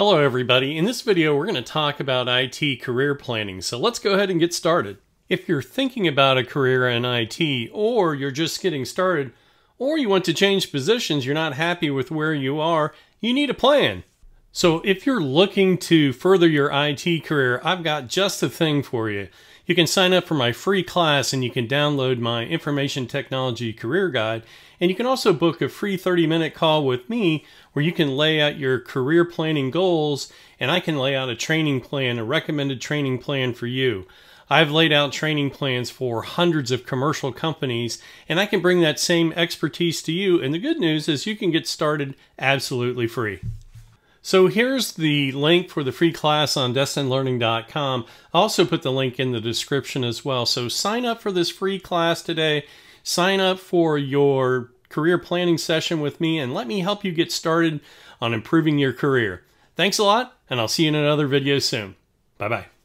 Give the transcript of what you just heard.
Hello everybody. In this video we're going to talk about IT career planning. So let's go ahead and get started. If you're thinking about a career in IT or you're just getting started or you want to change positions, you're not happy with where you are, you need a plan. So if you're looking to further your IT career, I've got just the thing for you. You can sign up for my free class and you can download my information technology career guide. And you can also book a free 30 minute call with me where you can lay out your career planning goals and I can lay out a training plan, a recommended training plan for you. I've laid out training plans for hundreds of commercial companies and I can bring that same expertise to you. And the good news is you can get started absolutely free. So here's the link for the free class on destinlearning.com. I'll also put the link in the description as well. So sign up for this free class today. Sign up for your career planning session with me and let me help you get started on improving your career. Thanks a lot, and I'll see you in another video soon. Bye-bye.